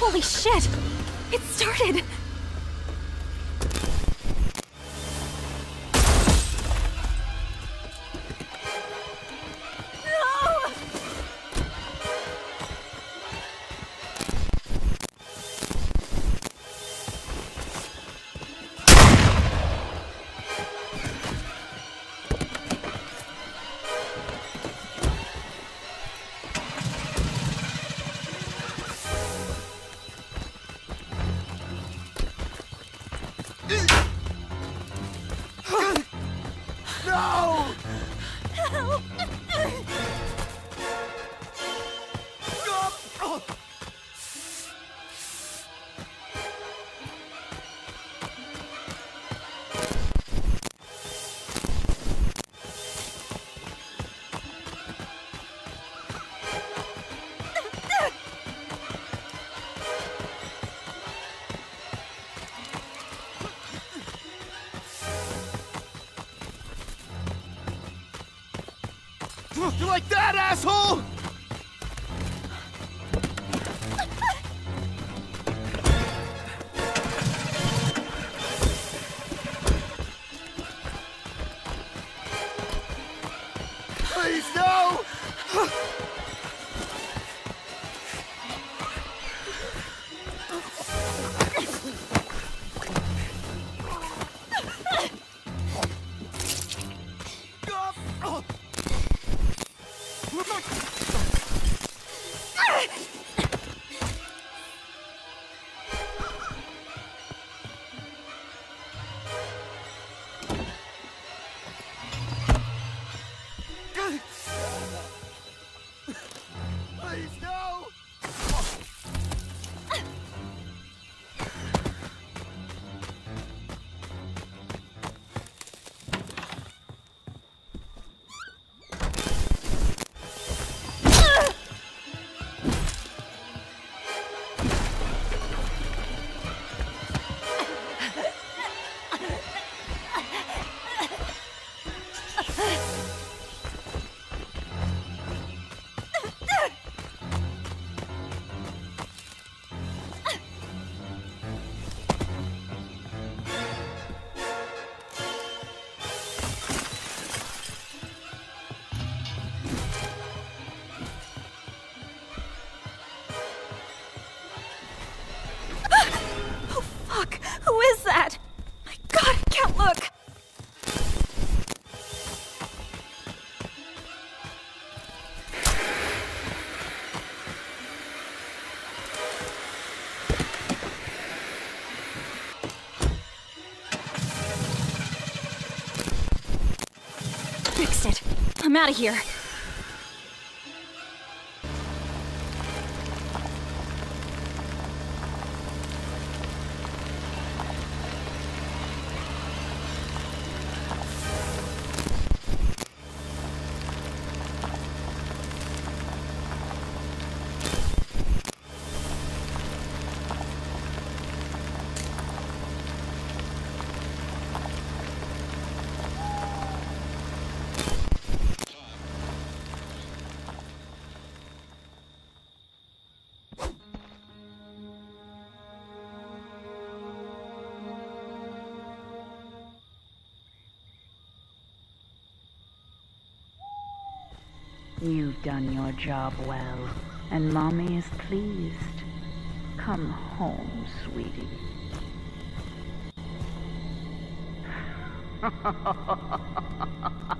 Holy shit! It started! You like that, asshole? Please, Fixed it. I'm out of here. You've done your job well, and Mommy is pleased. Come home, sweetie.